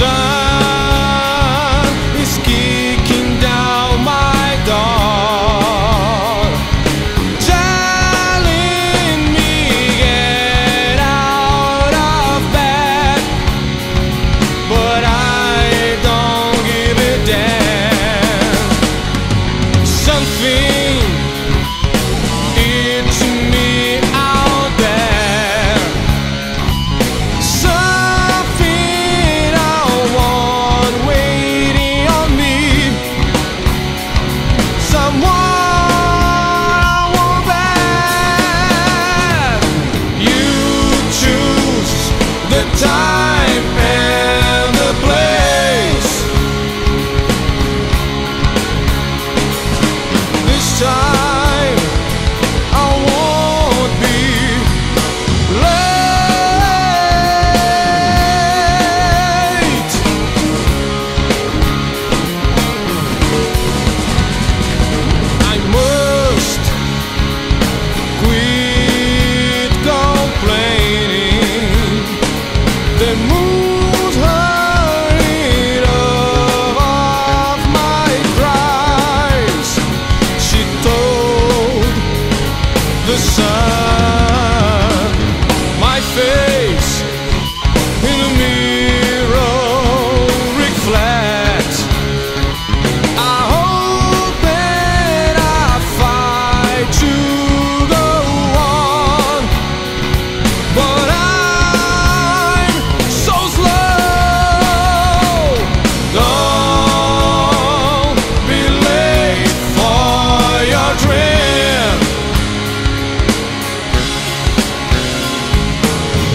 sun is kicking down my door, telling me get out of bed, but I don't give a damn. Something it's me.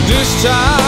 this time.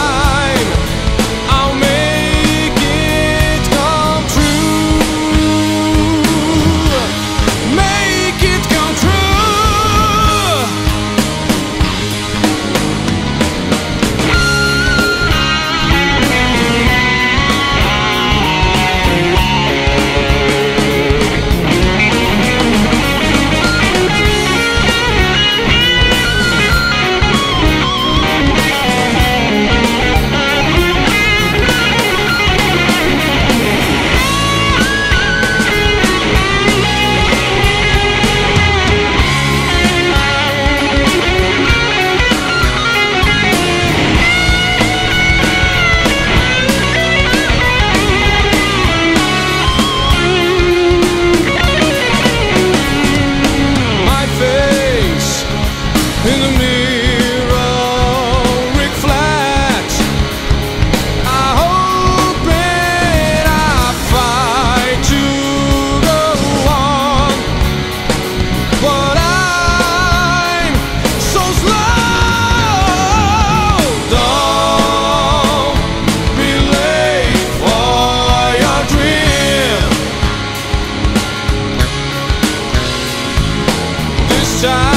time.